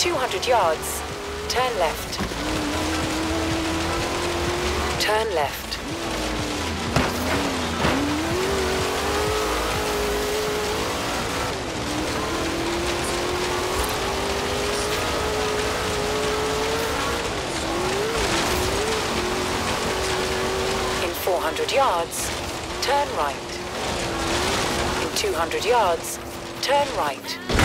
200 yards, turn left. Turn left. In 400 yards, turn right. In 200 yards, turn right.